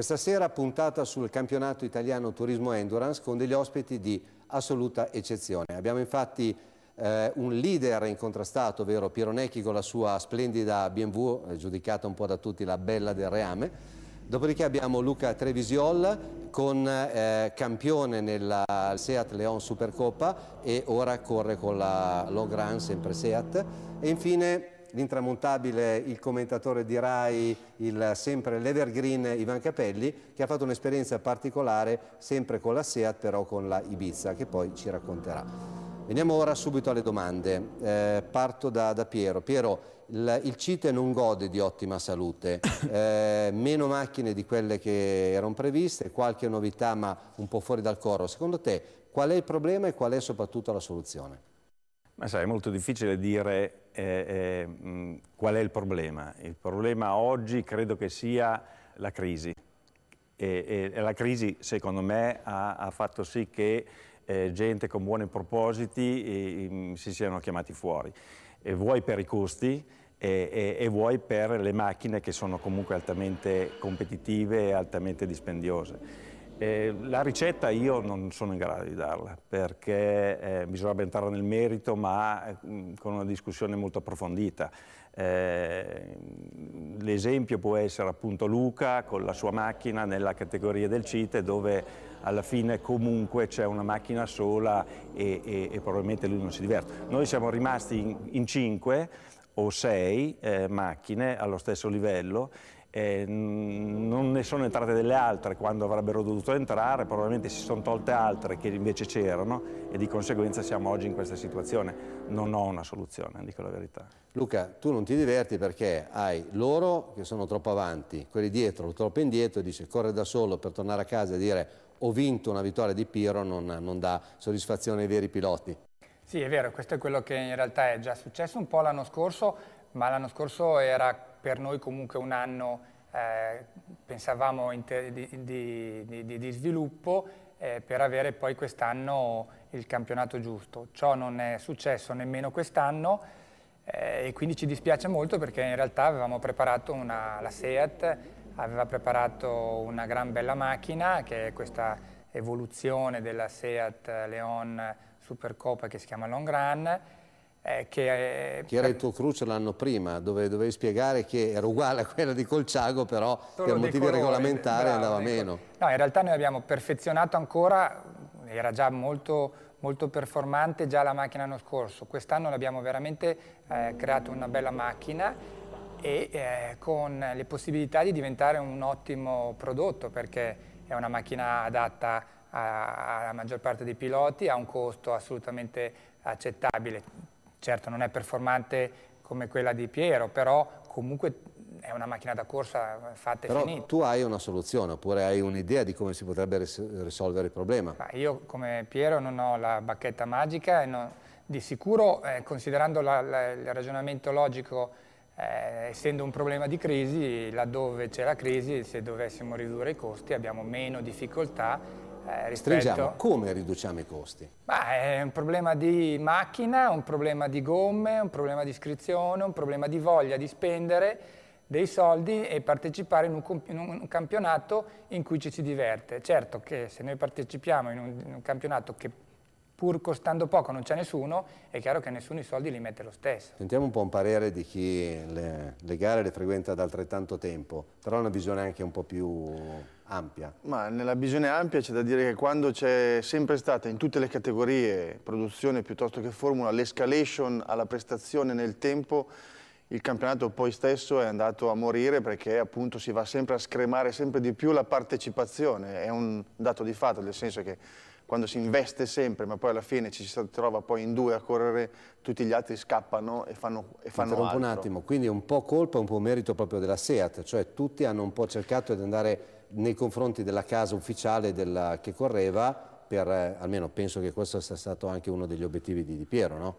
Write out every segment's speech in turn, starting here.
Questa sera puntata sul campionato italiano Turismo Endurance con degli ospiti di assoluta eccezione. Abbiamo infatti eh, un leader incontrastato, ovvero Piero Necchi con la sua splendida BMW, eh, giudicata un po' da tutti la bella del reame. Dopodiché abbiamo Luca Trevisiol con eh, campione nella Seat Leon Supercoppa e ora corre con la Logran, sempre Seat. E infine l'intramontabile, il commentatore di RAI, il, sempre l'Evergreen Ivan Capelli, che ha fatto un'esperienza particolare sempre con la SEAT, però con la Ibiza, che poi ci racconterà. Veniamo ora subito alle domande. Eh, parto da, da, Piero. Piero, il, il, CITE non gode di ottima salute, eh, meno macchine di quelle che erano previste, qualche novità ma un po' fuori dal coro. Secondo te qual è il problema e qual è soprattutto la soluzione? Ma sai, è molto difficile dire eh, eh, mh, qual è il problema. Il problema oggi credo che sia la crisi. E, e la crisi, secondo me, ha, ha fatto sì che eh, gente con buoni propositi si siano chiamati fuori. E vuoi per i costi e, e, vuoi per le macchine che sono comunque altamente competitive e altamente dispendiose. Eh, la ricetta io non sono in grado di darla perché eh, bisognerebbe entrare nel merito ma eh, con una discussione molto approfondita. Eh, l'esempio può essere appunto Luca con la sua macchina nella categoria del CITE dove alla fine comunque c'è una macchina sola e, e, e, probabilmente lui non si diverte. Noi siamo rimasti in, in cinque o sei eh, macchine allo stesso livello eh, non ne sono entrate delle altre quando avrebbero dovuto entrare, probabilmente si sono tolte altre che invece c'erano e di conseguenza siamo oggi in questa situazione. Non ho una soluzione, dico la verità. Luca, tu non ti diverti perché hai loro che sono troppo avanti, quelli dietro troppo indietro e dice corre da solo per tornare a casa e dire ho vinto una vittoria di Piro non, non dà soddisfazione ai veri piloti. Sì, è vero, questo è quello che in realtà è già successo un po' l'anno scorso, ma l'anno scorso era per noi comunque un anno, eh, pensavamo di, di, di, di, sviluppo eh, per avere poi quest'anno il campionato giusto. Ciò non è successo nemmeno quest'anno eh, e quindi ci dispiace molto perché in realtà avevamo preparato una, la SEAT, aveva preparato una gran bella macchina che è questa evoluzione della SEAT Leon Supercoppa che si chiama Long Run eh, che, eh, che, era il tuo cruce l'anno prima, dove dovevi spiegare che era uguale a quella di Colciago, però per motivi colori, regolamentari bravo, andava meno. No, in realtà noi abbiamo perfezionato ancora, era già molto, molto performante già la macchina l'anno scorso, quest'anno l'abbiamo veramente eh, creato una bella macchina e eh, con le possibilità di diventare un ottimo prodotto perché è una macchina adatta alla maggior parte dei piloti, ha un costo assolutamente accettabile Certo non è performante come quella di Piero, però comunque è una macchina da corsa fatta però e finita. tu hai una soluzione oppure hai un'idea di come si potrebbe risolvere il problema? Ma io come Piero non ho la bacchetta magica e non, di sicuro eh, considerando la, la, il ragionamento logico eh, essendo un problema di crisi, laddove c'è la crisi, se dovessimo ridurre i costi abbiamo meno difficoltà eh, rispetto... Stringiamo, come riduciamo i costi? Bah, è un problema di macchina, un problema di gomme, un problema di iscrizione, un problema di voglia di spendere dei soldi e partecipare in un, in un campionato in cui ci si diverte. Certo che se noi partecipiamo in un, in un campionato che pur costando poco non c'è nessuno, è chiaro che nessuno i soldi li mette lo stesso. Sentiamo un po' un parere di chi le, le gare le frequenta da altrettanto tempo, però una visione anche un po' più ampia. Ma nella visione ampia c'è da dire che quando c'è sempre stata in tutte le categorie, produzione piuttosto che formula, l'escalation alla prestazione nel tempo, il campionato poi stesso è andato a morire perché appunto si va sempre a scremare sempre di più la partecipazione, è un dato di fatto, nel senso che quando si investe sempre, ma poi alla fine ci si trova poi in due a correre, tutti gli altri scappano e fanno, e fanno altro. un attimo, quindi un po' colpa e un po' merito proprio della SEAT, cioè tutti hanno un po' cercato di andare nei confronti della casa ufficiale della, che correva, per, eh, almeno penso che questo sia stato anche uno degli obiettivi di, di Piero, no?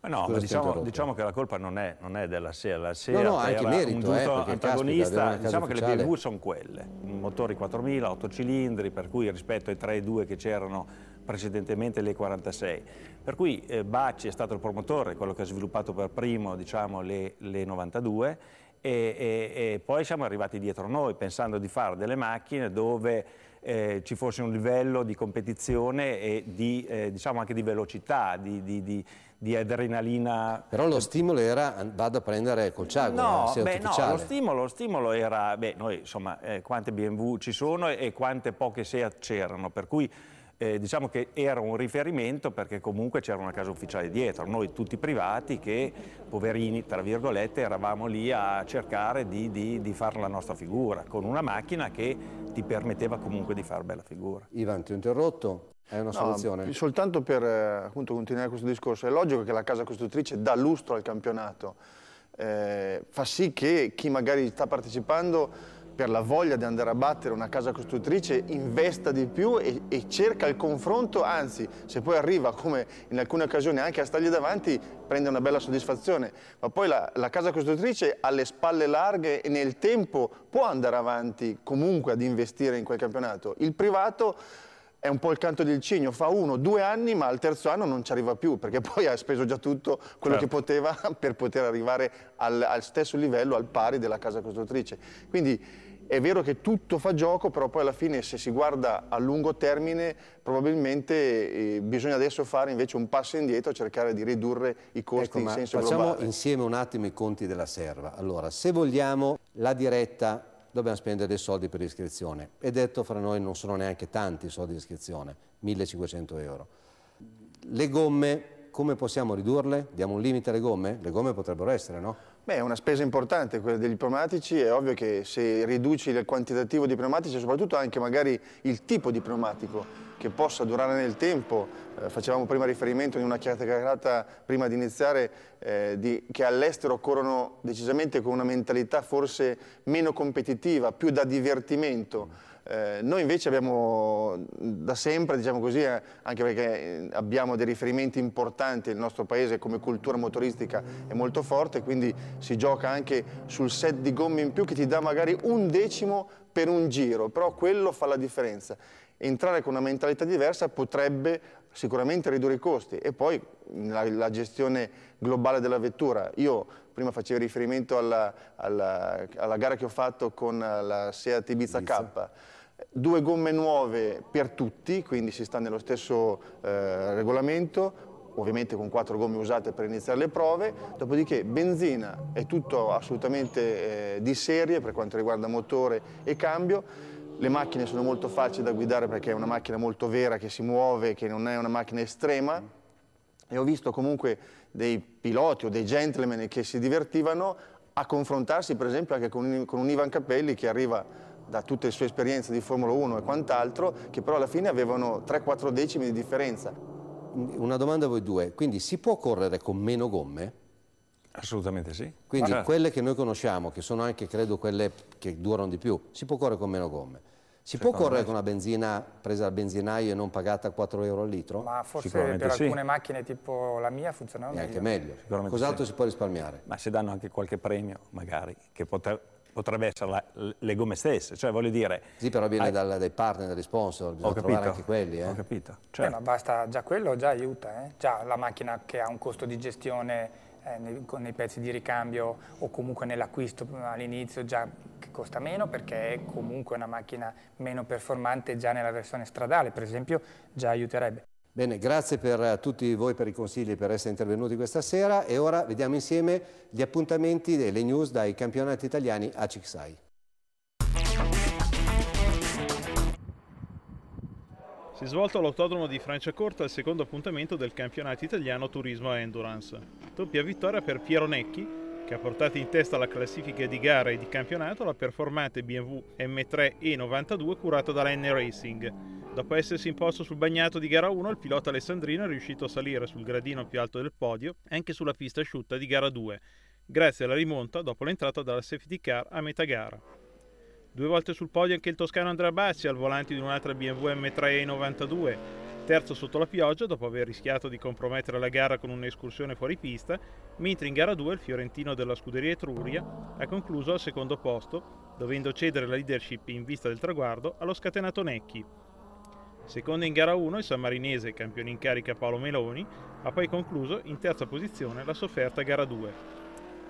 Ma no, ma diciamo, diciamo, che la colpa non è, non è della SEA, la SEA no, no, anche merito, un giusto eh, antagonista, caspita, diciamo che le BMW sono quelle, motori 4000, 8 cilindri, per cui rispetto ai 3.2 che c'erano precedentemente le 46. Per cui eh, Bacci è stato il promotore, quello che ha sviluppato per primo diciamo, le, le 92 e, e, e poi siamo arrivati dietro noi pensando di fare delle macchine dove eh, ci fosse un livello di competizione e di, eh, diciamo anche di velocità, di, di, di, di, adrenalina. Però lo stimolo era vado a prendere col ciago, no, beh, no lo, stimolo, lo stimolo era, beh, noi insomma, eh, quante BMW ci sono e quante poche SEAT c'erano, per cui eh, diciamo che era un riferimento perché comunque c'era una casa ufficiale dietro, noi tutti privati che, poverini, tra virgolette, eravamo lì a cercare di, di, di fare la nostra figura, con una macchina che ti permetteva comunque di fare bella figura. Ivan, ti ho interrotto? È una soluzione? No, soltanto per eh, appunto, continuare questo discorso, è logico che la casa costruttrice dà lustro al campionato, eh, fa sì che chi magari sta partecipando per la voglia di andare a battere una casa costruttrice investa di più e, e, cerca il confronto, anzi se poi arriva come in alcune occasioni anche a stargli davanti prende una bella soddisfazione, ma poi la, la casa costruttrice ha le spalle larghe e nel tempo può andare avanti comunque ad investire in quel campionato. Il privato è un po' il canto del cigno, fa uno, due anni, ma al terzo anno non ci arriva più, perché poi ha speso già tutto quello certo. che poteva per poter arrivare al, al, stesso livello, al pari della casa costruttrice. Quindi è vero che tutto fa gioco, però poi alla fine se si guarda a lungo termine probabilmente eh, bisogna adesso fare invece un passo indietro, cercare di ridurre i costi ecco, in senso facciamo globale. Facciamo insieme un attimo i conti della serva. Allora, se vogliamo la diretta dobbiamo spendere dei soldi per l'iscrizione. E detto fra noi non sono neanche tanti i soldi di iscrizione, 1500 euro. Le gomme, come possiamo ridurle? Diamo un limite alle gomme? Le gomme potrebbero essere, no? Beh, è una spesa importante quella degli pneumatici, è ovvio che se riduci il quantitativo di pneumatici, soprattutto anche magari il tipo di pneumatico che possa durare nel tempo, eh, facevamo prima riferimento in una chiacchierata prima di iniziare, eh, di, che all'estero corrono decisamente con una mentalità forse meno competitiva, più da divertimento. Eh, noi invece abbiamo da sempre, diciamo così, eh, anche perché abbiamo dei riferimenti importanti, il nostro paese come cultura motoristica è molto forte, quindi si gioca anche sul set di gomme in più che ti dà magari un decimo per un giro, però quello fa la differenza. Entrare con una mentalità diversa potrebbe sicuramente ridurre i costi e poi la, la gestione globale della vettura. Io prima facevo riferimento alla, alla, alla gara che ho fatto con la Seat Ibiza, Ibiza. K due gomme nuove per tutti, quindi si sta nello stesso eh, regolamento, ovviamente con quattro gomme usate per iniziare le prove, dopodiché benzina è tutto assolutamente eh, di serie per quanto riguarda motore e cambio, le macchine sono molto facili da guidare perché è una macchina molto vera che si muove, che non è una macchina estrema e ho visto comunque dei piloti o dei gentleman che si divertivano a confrontarsi per esempio anche con un, con un Ivan Capelli che arriva da tutte le sue esperienze di Formula 1 e quant'altro, che però alla fine avevano 3-4 decimi di differenza. Una domanda a voi due, quindi si può correre con meno gomme? Assolutamente sì. Quindi ah. quelle che noi conosciamo, che sono anche credo quelle che durano di più, si può correre con meno gomme? Si Secondo può correre me... con una benzina presa dal benzinaio e non pagata 4 euro al litro? Ma forse per sì. alcune macchine tipo la mia funzionano meglio. È anche meglio. Cos'altro sì. si può risparmiare? Ma se danno anche qualche premio, magari, che poter, potrebbe essere la, le gomme stesse, cioè voglio dire... Sì, però viene hai... dal, dai partner, dagli sponsor, bisogna trovare anche quelli. Eh. Ho capito. Cioè... Eh, ma basta, già quello già aiuta, eh? già la macchina che ha un costo di gestione eh, nei, nei, pezzi di ricambio o comunque nell'acquisto all'inizio già costa meno perché è comunque una macchina meno performante già nella versione stradale, per esempio, già aiuterebbe. Bene, grazie per tutti voi per i consigli per essere intervenuti questa sera e ora vediamo insieme gli appuntamenti delle news dai campionati italiani a Cixai. Si è svolto all'autodromo di Franciacorta il secondo appuntamento del campionato italiano Turismo Endurance. Doppia vittoria per Piero Necchi, che ha portato in testa la classifica di gara e di campionato la performante BMW M3 E92 curata dalla N Racing Dopo essersi imposto sul bagnato di gara 1, il pilota alessandrino è riuscito a salire sul gradino più alto del podio anche sulla pista asciutta di gara 2, grazie alla rimonta dopo l'entrata dalla safety car a metà gara. Due volte sul podio anche il toscano Andrea Bassi al volante di un'altra BMW M3 E92, terzo sotto la pioggia dopo aver rischiato di compromettere la gara con un'escursione fuori pista, mentre in gara 2 il fiorentino della scuderia Etruria ha concluso al secondo posto, dovendo cedere la leadership in vista del traguardo allo scatenato Necchi, Secondo in gara 1 il sammarinese, campione in carica Paolo Meloni, ha poi concluso in terza posizione la sofferta gara 2.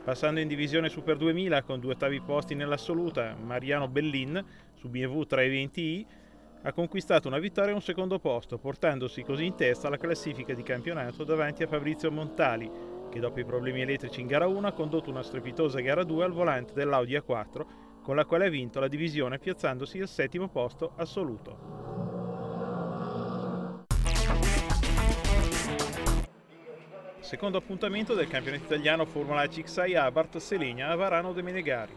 Passando in divisione Super 2000 con due ottavi posti nell'assoluta, Mariano Bellin su BMW 320i ha conquistato una vittoria e un secondo posto, portandosi così in testa alla classifica di campionato davanti a Fabrizio Montali, che dopo i problemi elettrici in gara 1 ha condotto una strepitosa gara 2 al volante dell'Audi A4, con la quale ha vinto la divisione piazzandosi al settimo posto assoluto. Secondo appuntamento del campionato italiano Formula CXI Abarth Selegna a Varano de Menegari.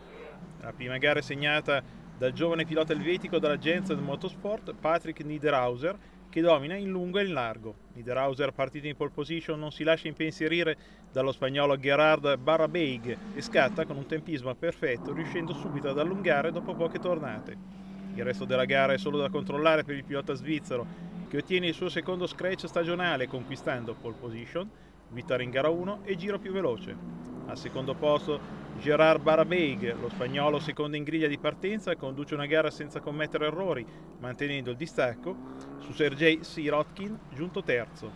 La prima gara è segnata dal giovane pilota elvetico della Jensen Motorsport Patrick Niederhauser che domina in lungo e in largo. Niederhauser partito in pole position non si lascia impensierire dallo spagnolo Gerard Barabeig e scatta con un tempismo perfetto riuscendo subito ad allungare dopo poche tornate. Il resto della gara è solo da controllare per il pilota svizzero che ottiene il suo secondo scratch stagionale conquistando pole position, vittoria in gara 1 e giro più veloce. Al secondo posto Gerard Barabeig, lo spagnolo secondo in griglia di partenza, conduce una gara senza commettere errori, mantenendo il distacco su Sergei Sirotkin, giunto terzo.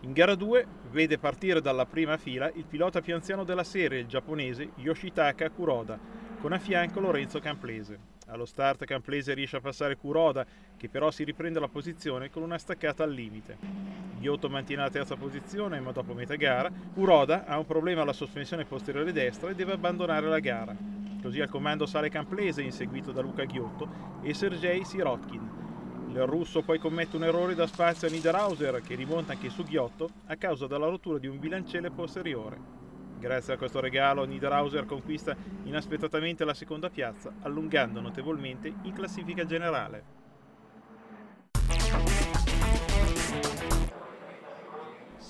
In gara 2 vede partire dalla prima fila il pilota più anziano della serie, il giapponese Yoshitaka Kuroda, con a fianco Lorenzo Camplese. Allo start Camplese riesce a passare Kuroda, che però si riprende la posizione con una staccata al limite. Giotto mantiene la terza posizione, ma dopo metà gara Kuroda ha un problema alla sospensione posteriore destra e deve abbandonare la gara. Così al comando sale Camplese, inseguito da Luca Ghiotto e Sergei Sirotkin. Il russo poi commette un errore da spazio a Niederhauser, che rimonta anche su Ghiotto a causa della rottura di un bilanciere posteriore. Grazie a questo regalo Niederhauser conquista inaspettatamente la seconda piazza, allungando notevolmente in classifica generale.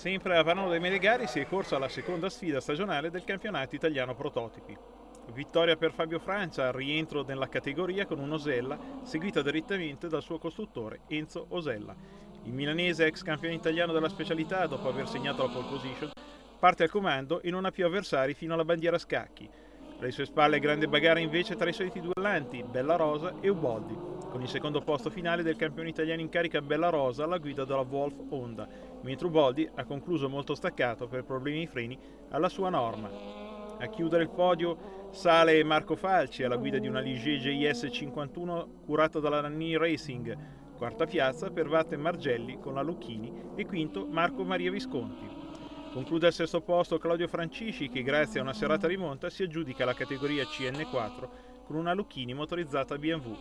Sempre a Varano dei Melegari si è corsa la seconda sfida stagionale del campionato italiano prototipi. Vittoria per Fabio Francia rientro nella categoria con un Osella, seguita direttamente dal suo costruttore Enzo Osella. Il milanese ex campione italiano della specialità, dopo aver segnato la pole position, parte al comando e non ha più avversari fino alla bandiera scacchi. Alle sue spalle grande bagarre invece tra i soliti duellanti, Bella Rosa e Uboldi, con il secondo posto finale del campione italiano in carica Bella Rosa alla guida della Wolf Honda, mentre Uboldi ha concluso molto staccato per problemi ai freni alla sua norma. A chiudere il podio sale Marco Falci alla guida di una Ligier JS 51 curata dalla Nani Racing, quarta piazza per Vatte Margelli con la Lucchini e quinto Marco Maria Visconti. Conclude al sesto posto Claudio Francisci che grazie a una serata rimonta si aggiudica la categoria CN4 con una Lucchini motorizzata BMW.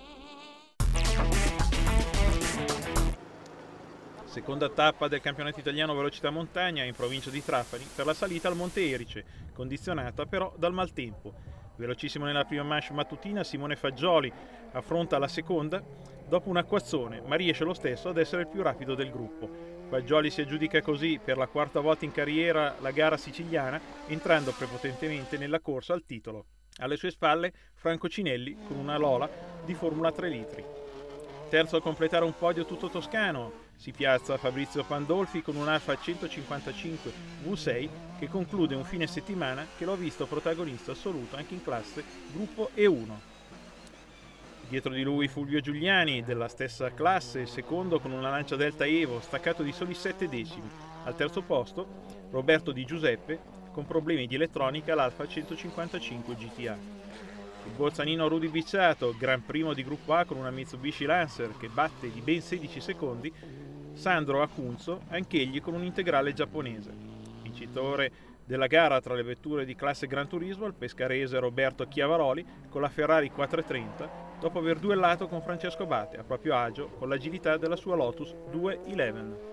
Seconda tappa del campionato italiano velocità montagna in provincia di Trapani per la salita al Monte Erice, condizionata però dal maltempo. Velocissimo nella prima manche mattutina Simone Fagioli affronta la seconda dopo un acquazzone, ma riesce lo stesso ad essere il più rapido del gruppo. Fagioli si aggiudica così per la quarta volta in carriera la gara siciliana, entrando prepotentemente nella corsa al titolo. Alle sue spalle Franco Cinelli con una Lola di Formula 3 litri. Terzo a completare un podio tutto toscano si piazza Fabrizio Pandolfi con un Alfa 155 V6 che conclude un fine settimana che lo ha visto protagonista assoluto anche in classe gruppo E1. Dietro di lui Fulvio Giuliani, della stessa classe, secondo con una lancia Delta Evo, staccato di soli 7 decimi. Al terzo posto Roberto Di Giuseppe, con problemi di elettronica all'Alfa 155 GTA. Il bolzanino Rudy Bicciato, gran primo di gruppo A con una Mitsubishi Lancer che batte di ben 16 secondi, Sandro Acunzo, anch'egli con un integrale giapponese. Vincitore della gara tra le vetture di classe Gran Turismo il pescarese Roberto Chiavaroli con la Ferrari 430 dopo aver duellato con Francesco Batte a proprio agio con l'agilità della sua Lotus 211.